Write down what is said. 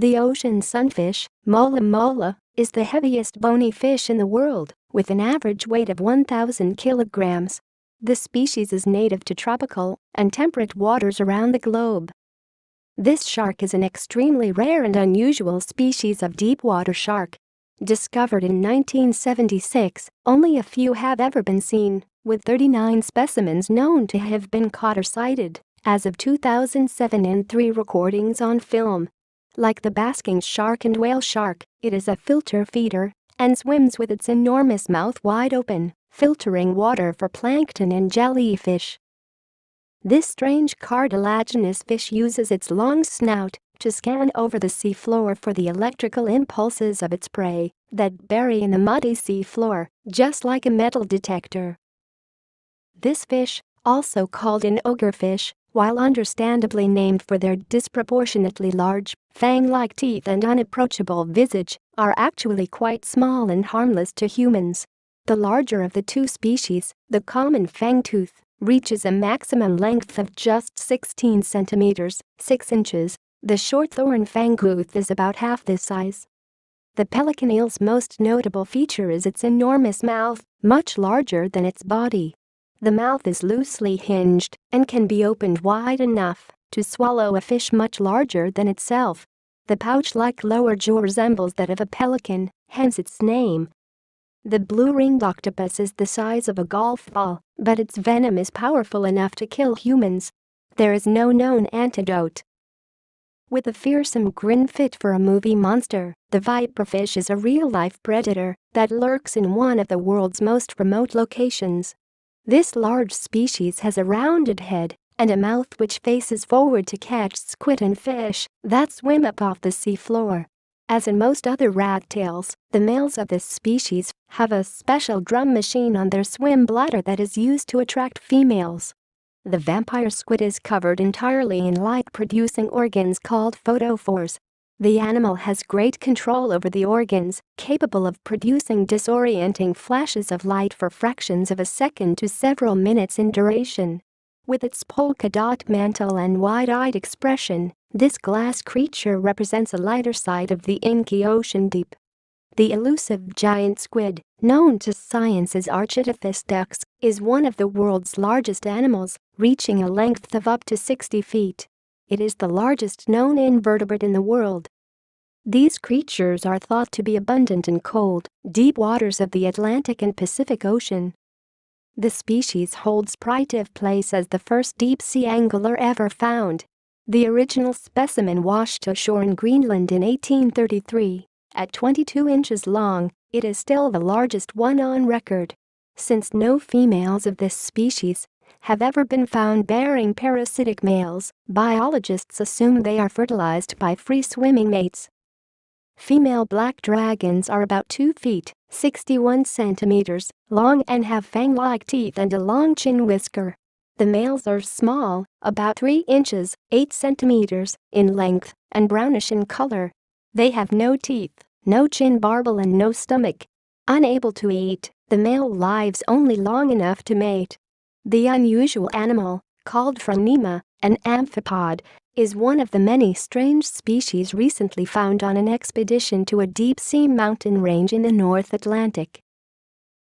The ocean sunfish, Mola mola, is the heaviest bony fish in the world, with an average weight of 1,000 kilograms. This species is native to tropical and temperate waters around the globe. This shark is an extremely rare and unusual species of deep-water shark. Discovered in 1976, only a few have ever been seen, with 39 specimens known to have been caught or sighted as of 2007 and three recordings on film. Like the basking shark and whale shark, it is a filter feeder and swims with its enormous mouth wide open, filtering water for plankton and jellyfish. This strange cartilaginous fish uses its long snout to scan over the seafloor for the electrical impulses of its prey that bury in the muddy seafloor, just like a metal detector. This fish, also called an ogrefish, while understandably named for their disproportionately large, fang-like teeth and unapproachable visage, are actually quite small and harmless to humans. The larger of the two species, the common fangtooth, reaches a maximum length of just 16 centimeters, 6 inches. The short-thorn fangtooth is about half this size. The pelican eel's most notable feature is its enormous mouth, much larger than its body. The mouth is loosely hinged and can be opened wide enough to swallow a fish much larger than itself. The pouch-like lower jaw resembles that of a pelican, hence its name. The blue-ringed octopus is the size of a golf ball, but its venom is powerful enough to kill humans. There is no known antidote. With a fearsome grin fit for a movie monster, the viperfish is a real-life predator that lurks in one of the world's most remote locations. This large species has a rounded head and a mouth which faces forward to catch squid and fish that swim up off the seafloor. As in most other rat-tails, the males of this species have a special drum machine on their swim bladder that is used to attract females. The vampire squid is covered entirely in light-producing organs called photophores the animal has great control over the organs, capable of producing disorienting flashes of light for fractions of a second to several minutes in duration. With its polka dot mantle and wide-eyed expression, this glass creature represents a lighter side of the inky ocean deep. The elusive giant squid, known to science as Architeuthis is one of the world's largest animals, reaching a length of up to 60 feet. It is the largest known invertebrate in the world. These creatures are thought to be abundant in cold, deep waters of the Atlantic and Pacific Ocean. The species holds pride of place as the first deep-sea angler ever found. The original specimen washed ashore in Greenland in 1833. At 22 inches long, it is still the largest one on record. Since no females of this species have ever been found bearing parasitic males, biologists assume they are fertilized by free-swimming mates. Female black dragons are about 2 feet, 61 centimeters, long and have fang-like teeth and a long chin whisker. The males are small, about 3 inches, 8 centimeters, in length, and brownish in color. They have no teeth, no chin barbel and no stomach. Unable to eat, the male lives only long enough to mate. The unusual animal, called Phronima, an amphipod, is one of the many strange species recently found on an expedition to a deep-sea mountain range in the North Atlantic.